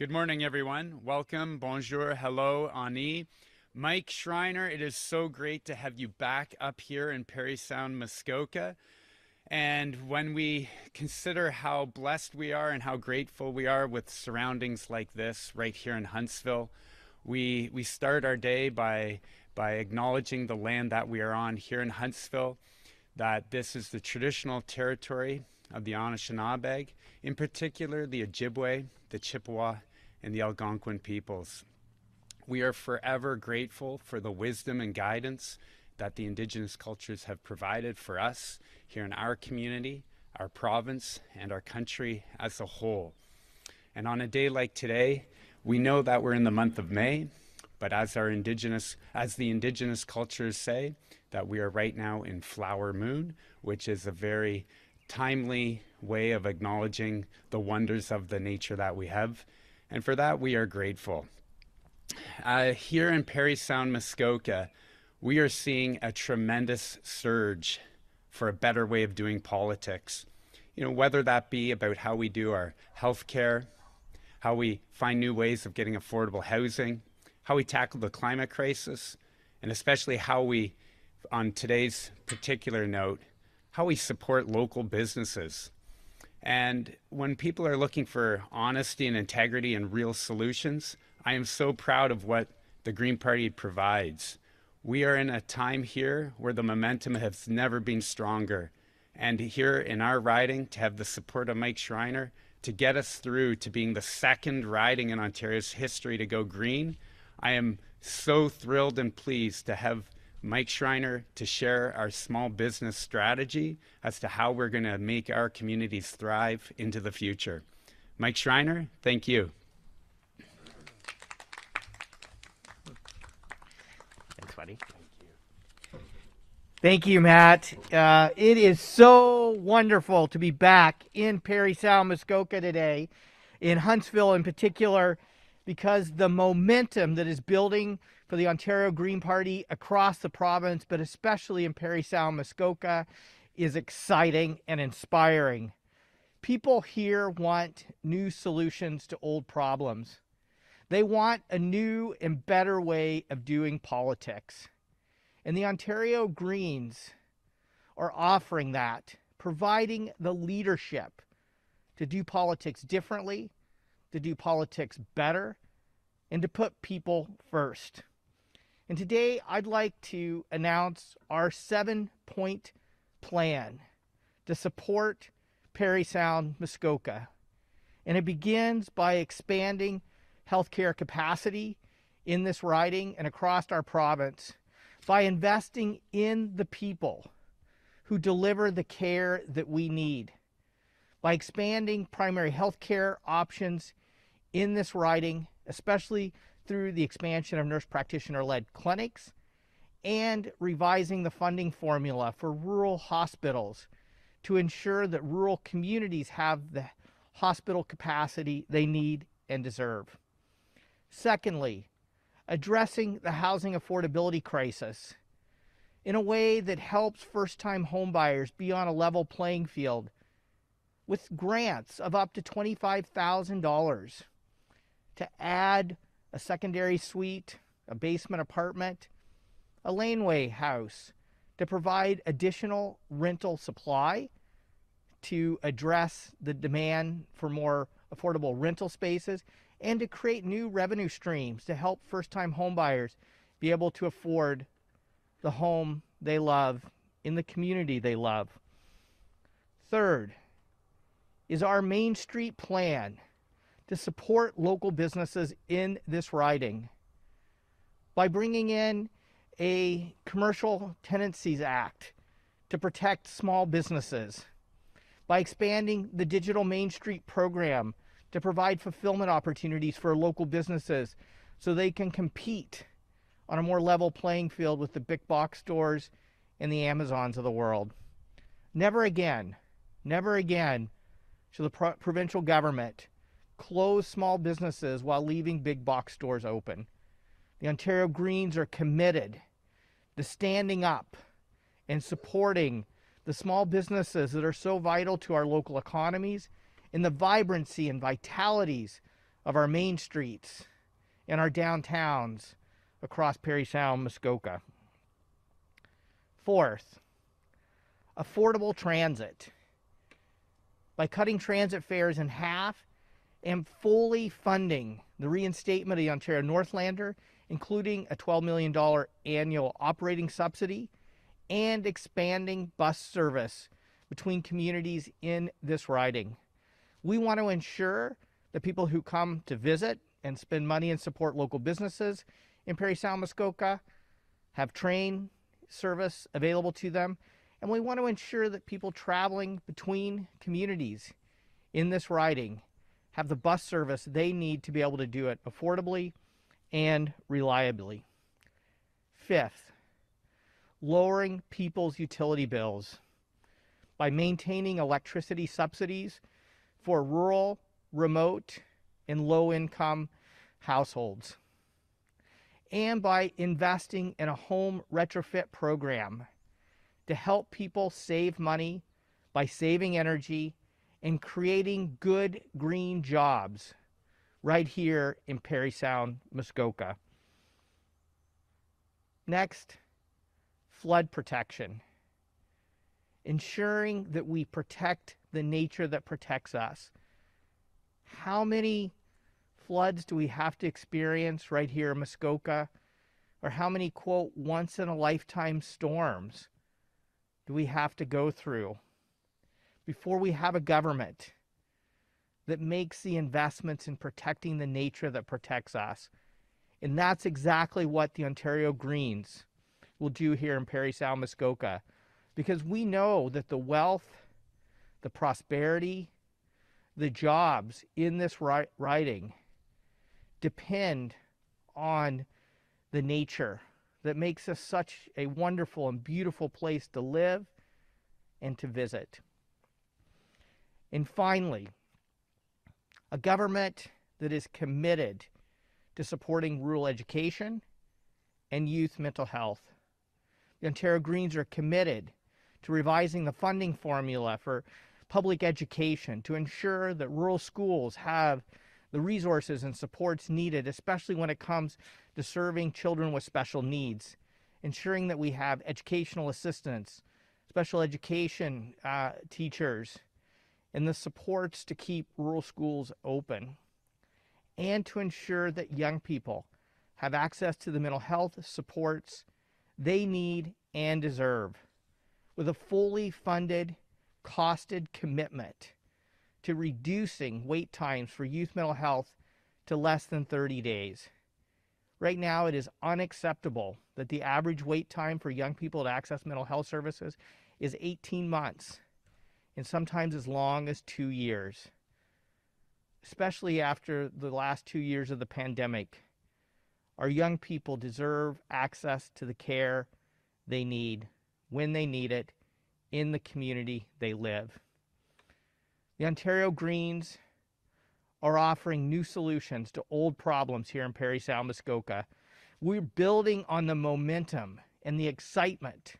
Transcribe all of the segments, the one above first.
Good morning, everyone. Welcome. Bonjour. Hello, Ani. Mike Schreiner, it is so great to have you back up here in Parry Sound, Muskoka. And when we consider how blessed we are and how grateful we are with surroundings like this right here in Huntsville, we, we start our day by, by acknowledging the land that we are on here in Huntsville, that this is the traditional territory of the Anishinaabe, in particular the Ojibwe, the Chippewa, and the Algonquin peoples. We are forever grateful for the wisdom and guidance that the Indigenous cultures have provided for us here in our community, our province, and our country as a whole. And on a day like today, we know that we're in the month of May, but as our indigenous, as the indigenous cultures say, that we are right now in flower moon, which is a very timely way of acknowledging the wonders of the nature that we have. And for that, we are grateful. Uh, here in Parry Sound, Muskoka, we are seeing a tremendous surge for a better way of doing politics. You know, whether that be about how we do our health care, how we find new ways of getting affordable housing, how we tackle the climate crisis, and especially how we, on today's particular note, how we support local businesses. And when people are looking for honesty and integrity and real solutions, I am so proud of what the Green Party provides. We are in a time here where the momentum has never been stronger. And here in our riding, to have the support of Mike Schreiner to get us through to being the second riding in Ontario's history to go green, I am so thrilled and pleased to have Mike Schreiner to share our small business strategy as to how we're going to make our communities thrive into the future. Mike Schreiner, thank you. Thanks, buddy. Thank you, Matt. Uh, it is so wonderful to be back in Parry Sound, Muskoka today, in Huntsville in particular, because the momentum that is building for the Ontario Green Party across the province, but especially in Parry Sound, Muskoka, is exciting and inspiring. People here want new solutions to old problems. They want a new and better way of doing politics. And the Ontario Greens are offering that, providing the leadership to do politics differently, to do politics better, and to put people first. And today I'd like to announce our seven point plan to support Parry Sound Muskoka. And it begins by expanding healthcare capacity in this riding and across our province by investing in the people who deliver the care that we need, by expanding primary health care options in this riding, especially through the expansion of nurse practitioner led clinics, and revising the funding formula for rural hospitals to ensure that rural communities have the hospital capacity they need and deserve. Secondly, addressing the housing affordability crisis in a way that helps first time homebuyers be on a level playing field with grants of up to $25,000 to add a secondary suite, a basement apartment, a laneway house to provide additional rental supply to address the demand for more affordable rental spaces and to create new revenue streams to help first time homebuyers be able to afford the home they love in the community they love. Third is our Main Street plan to support local businesses in this riding by bringing in a Commercial Tenancies Act to protect small businesses, by expanding the Digital Main Street program to provide fulfillment opportunities for local businesses so they can compete on a more level playing field with the big box stores and the Amazons of the world. Never again, never again shall the pro- provincial government close small businesses while leaving big box stores open. The Ontario Greens are committed to standing up and supporting the small businesses that are so vital to our local economies and the vibrancy and vitalities of our main streets and our downtowns across Parry Sound, Muskoka. Fourth, affordable transit. By cutting transit fares in half and fully funding the reinstatement of the Ontario Northlander, including a $12 million annual operating subsidy and expanding bus service between communities in this riding. We want to ensure that people who come to visit and spend money and support local businesses in Parry Sound Muskoka have train service available to them. And we want to ensure that people traveling between communities in this riding have the bus service they need to be able to do it affordably and reliably. Fifth, lowering people's utility bills by maintaining electricity subsidies for rural, remote, and low income households, and by investing in a home retrofit program to help people save money by saving energy and creating good green jobs right here in Parry Sound, Muskoka. Next, flood protection. Ensuring that we protect the nature that protects us. How many floods do we have to experience right here in Muskoka? Or how many, quote, once in a lifetime storms do we have to go through before we have a government that makes the investments in protecting the nature that protects us? And that's exactly what the Ontario Greens will do here in Parry Sound, Muskoka, because we know that the wealth, the prosperity, the jobs in this riding depend on the nature that makes us such a wonderful and beautiful place to live and to visit. And finally, a government that is committed to supporting rural education and youth mental health. The Ontario Greens are committed to revising the funding formula for public education to ensure that rural schools have the resources and supports needed, especially when it comes to serving children with special needs, ensuring that we have educational assistants, special education uh, teachers, and the supports to keep rural schools open, and to ensure that young people have access to the mental health supports they need and deserve with a fully funded, costed commitment to reducing wait times for youth mental health to less than 30 days. Right now, it is unacceptable that the average wait time for young people to access mental health services is 18 months and sometimes as long as two years, especially after the last two years of the pandemic. Our young people deserve access to the care they need when they need it in the community they live. The Ontario Greens are offering new solutions to old problems here in Parry Sound Muskoka. We're building on the momentum and the excitement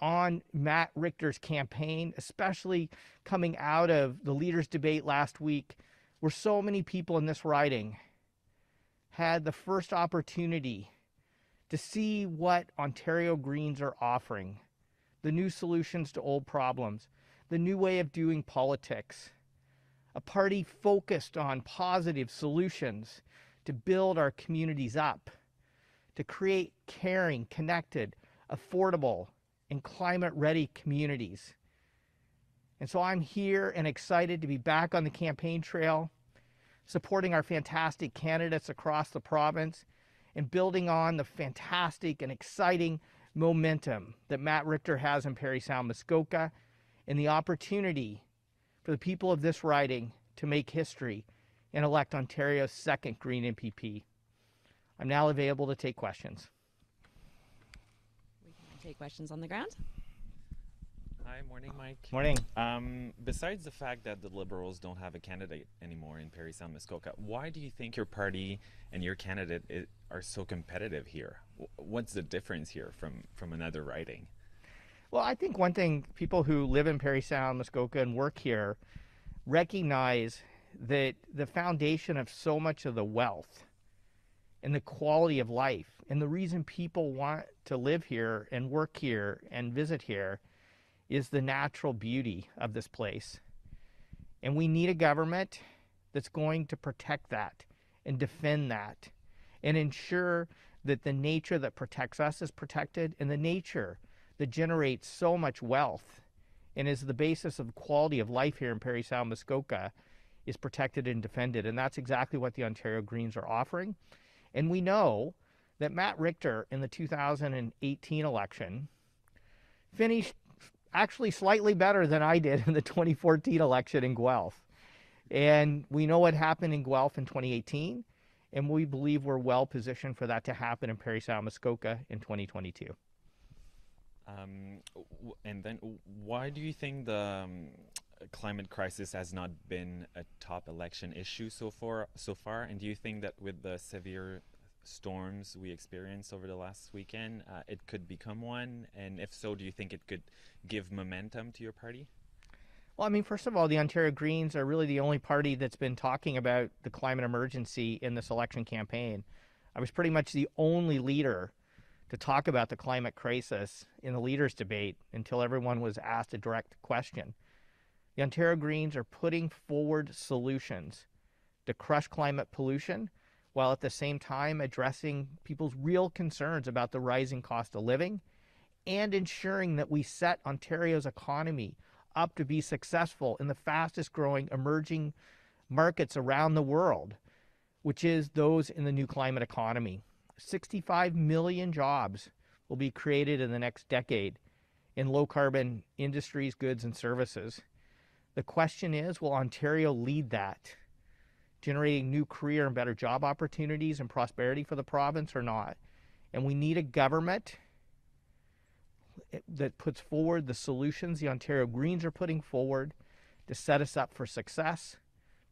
on Matt Richter's campaign, especially coming out of the leaders' debate last week, where so many people in this riding had the first opportunity to see what Ontario Greens are offering the new solutions to old problems the new way of doing politics, a party focused on positive solutions to build our communities up, to create caring, connected, affordable, and climate ready communities. And so I'm here and excited to be back on the campaign trail, supporting our fantastic candidates across the province and building on the fantastic and exciting momentum that Matt Richter has in Parry Sound, Muskoka and the opportunity for the people of this riding to make history and elect Ontario's second Green MPP. I'm now available to take questions. We can take questions on the ground. Hi, morning, Mike. Morning. Um, besides the fact that the Liberals don't have a candidate anymore in Parry Sound Muskoka, why do you think your party and your candidate is, are so competitive here? What's the difference here from, from another riding? Well, I think one thing people who live in Parry Sound, Muskoka, and work here recognize that the foundation of so much of the wealth and the quality of life and the reason people want to live here and work here and visit here is the natural beauty of this place. And we need a government that's going to protect that and defend that and ensure that the nature that protects us is protected and the nature that generates so much wealth and is the basis of quality of life here in Parry Sound Muskoka is protected and defended. And that's exactly what the Ontario Greens are offering. And we know that Matt Richter in the 2018 election finished actually slightly better than I did in the 2014 election in Guelph. And we know what happened in Guelph in 2018, and we believe we're well positioned for that to happen in Parry Sound Muskoka in 2022. Um, and then, why do you think the um, climate crisis has not been a top election issue so far? So far, and do you think that with the severe storms we experienced over the last weekend, uh, it could become one? And if so, do you think it could give momentum to your party? Well, I mean, first of all, the Ontario Greens are really the only party that's been talking about the climate emergency in this election campaign. I was pretty much the only leader to talk about the climate crisis in the leaders' debate until everyone was asked a direct question. The Ontario Greens are putting forward solutions to crush climate pollution while at the same time addressing people's real concerns about the rising cost of living and ensuring that we set Ontario's economy up to be successful in the fastest growing emerging markets around the world, which is those in the new climate economy. 65 million jobs will be created in the next decade in low carbon industries, goods, and services. The question is will Ontario lead that, generating new career and better job opportunities and prosperity for the province or not? And we need a government that puts forward the solutions the Ontario Greens are putting forward to set us up for success,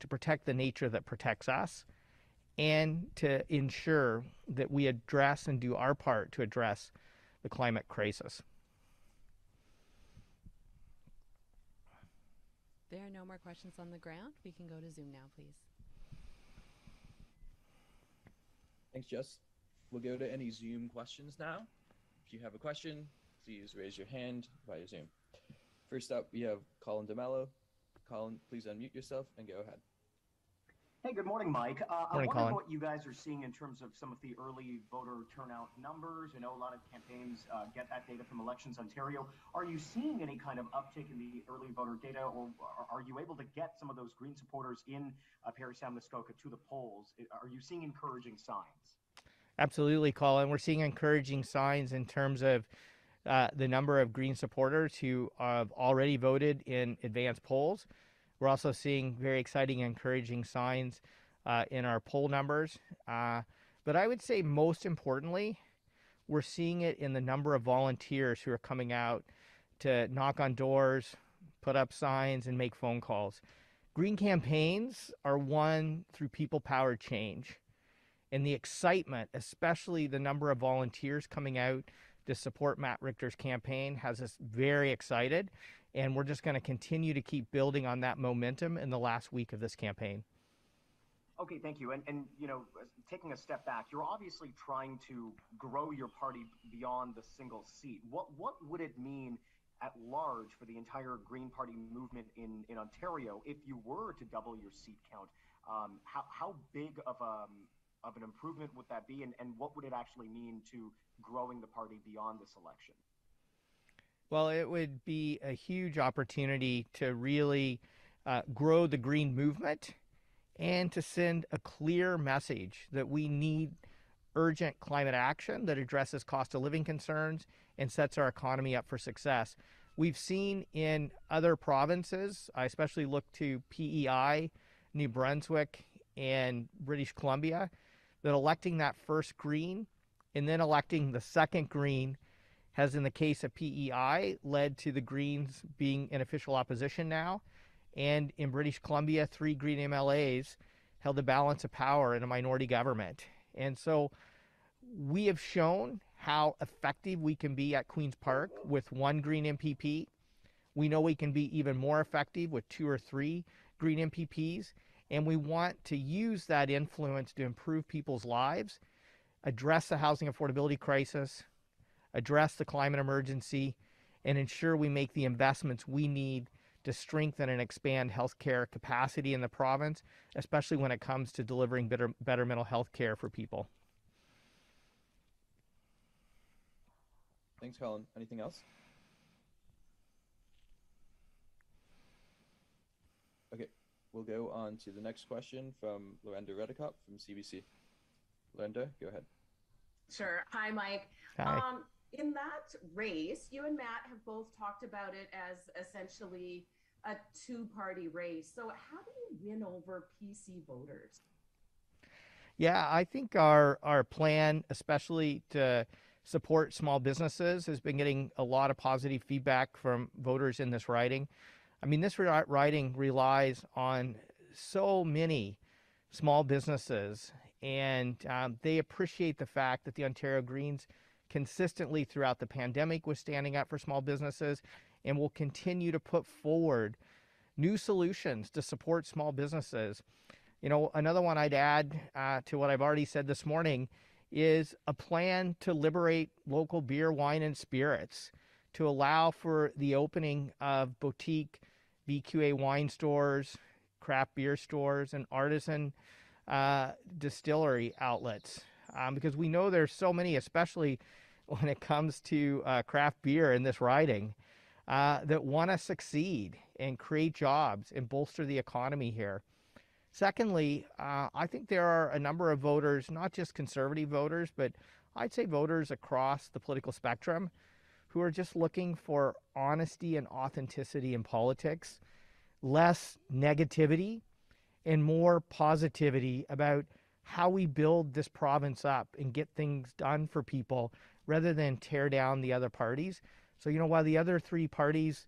to protect the nature that protects us, and to ensure that we address and do our part to address the climate crisis. There are no more questions on the ground. We can go to Zoom now, please. Thanks, Jess. We'll go to any Zoom questions now. If you have a question, please raise your hand via Zoom. First up, we have Colin D'Mello. Colin, please unmute yourself and go ahead. Hey, good morning, Mike. Uh, Morning, I'm Colin. wondering what you guys are seeing in terms of some of the early voter turnout numbers. I know a lot of campaigns uh, get that data from Elections Ontario. Are you seeing any kind of uptick in the early voter data, or are- you able to get some of those Green supporters in uh, Parry Sound Muskoka to the polls? Are you seeing encouraging signs? Absolutely, Colin. We're seeing encouraging signs in terms of uh, the number of Green supporters who have already voted in advance polls. We're also seeing very exciting, and encouraging signs uh, in our poll numbers. Uh, but I would say most importantly, we're seeing it in the number of volunteers who are coming out to knock on doors, put up signs, and make phone calls. Green campaigns are won through people powered change and the excitement, especially the number of volunteers coming out to support Matt Richter's campaign, has us very excited. And we're just going to continue to keep building on that momentum in the last week of this campaign. Okay, thank you. And, and you know, taking a step back, you're obviously trying to grow your party beyond the single seat. What what would it mean at large for the entire Green Party movement in, in Ontario if you were to double your seat count? Um, how, how big of a of an improvement would that be, and, and what would it actually mean to growing the party beyond this election? Well, it would be a huge opportunity to really uh, grow the green movement and to send a clear message that we need urgent climate action that addresses cost of living concerns and sets our economy up for success. We've seen in other provinces, I especially look to PEI, New Brunswick, and British Columbia, that electing that first green and then electing the second green has, in the case of PEI, led to the Greens being in official opposition now. And in British Columbia, three Green MLAs held the balance of power in a minority government. And so we have shown how effective we can be at Queen's Park with one Green MPP. We know we can be even more effective with two or three Green MPPs. And we want to use that influence to improve people's lives, address the housing affordability crisis, address the climate emergency, and ensure we make the investments we need to strengthen and expand healthcare capacity in the province, especially when it comes to delivering better, better mental health care for people. Thanks, Colin. Anything else? Okay, we'll go on to the next question from Lorenda Redicott from CBC. Lorenda, go ahead. Sure. Hi, Mike. Hi. Um, in that race, you and Matt have both talked about it as essentially a two party race. So, how do you win over PC voters? Yeah, I think our our plan, especially to support small businesses, has been getting a lot of positive feedback from voters in this riding. I mean, this ri- riding relies on so many small businesses, and um, they appreciate the fact that the Ontario Greens consistently throughout the pandemic was standing up for small businesses and will continue to put forward new solutions to support small businesses. You know, another one I'd add uh, to what I've already said this morning is a plan to liberate local beer, wine, and spirits to allow for the opening of boutique VQA wine stores, craft beer stores, and artisan uh, distillery outlets. Um, because we know there's so many, especially when it comes to uh, craft beer in this riding, uh, that want to succeed and create jobs and bolster the economy here. Secondly, uh, I think there are a number of voters, not just conservative voters, but I'd say voters across the political spectrum who are just looking for honesty and authenticity in politics, less negativity, and more positivity about how we build this province up and get things done for people rather than tear down the other parties. So, you know, while the other three parties,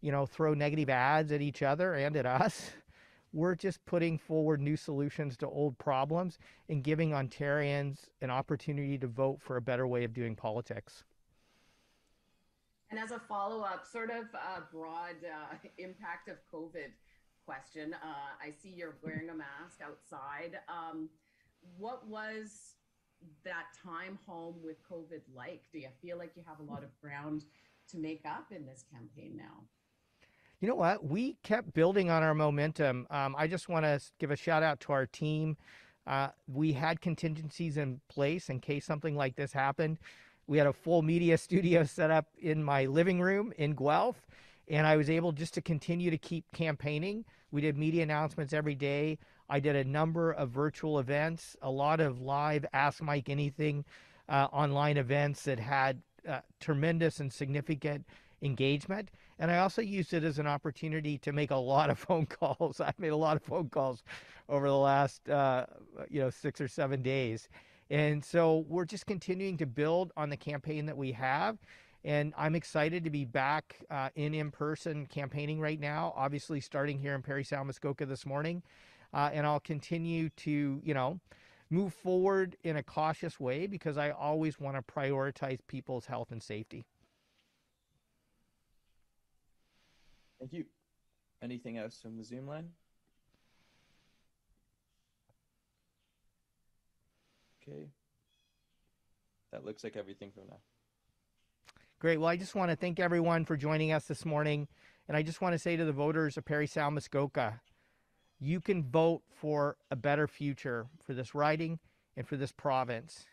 you know, throw negative ads at each other and at us, we're just putting forward new solutions to old problems and giving Ontarians an opportunity to vote for a better way of doing politics. And as a follow up, sort of a broad uh, impact of COVID question, uh, I see you're wearing a mask outside. Um, what was that time home with COVID like? Do you feel like you have a lot of ground to make up in this campaign now? You know what? We kept building on our momentum. Um, I just want to give a shout out to our team. Uh, we had contingencies in place in case something like this happened. We had a full media studio set up in my living room in Guelph, and I was able just to continue to keep campaigning. We did media announcements every day. I did a number of virtual events, a lot of live Ask Mike Anything uh, online events that had uh, tremendous and significant engagement. And I also used it as an opportunity to make a lot of phone calls. I've made a lot of phone calls over the last, uh, you know, six or seven days. And so we're just continuing to build on the campaign that we have. And I'm excited to be back uh, in in person campaigning right now, obviously starting here in Parry Sound Muskoka this morning. Uh, and I'll continue to, you know, move forward in a cautious way because I always want to prioritize people's health and safety. Thank you. Anything else from the Zoom line? Okay. That looks like everything from now. Great. Well, I just want to thank everyone for joining us this morning. And I just want to say to the voters of Parry Sound Muskoka, you can vote for a better future for this riding and for this province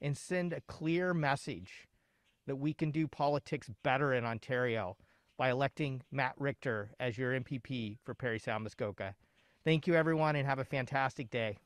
and send a clear message that we can do politics better in Ontario by electing Matt Richter as your MPP for Parry Sound Muskoka. Thank you, everyone, and have a fantastic day.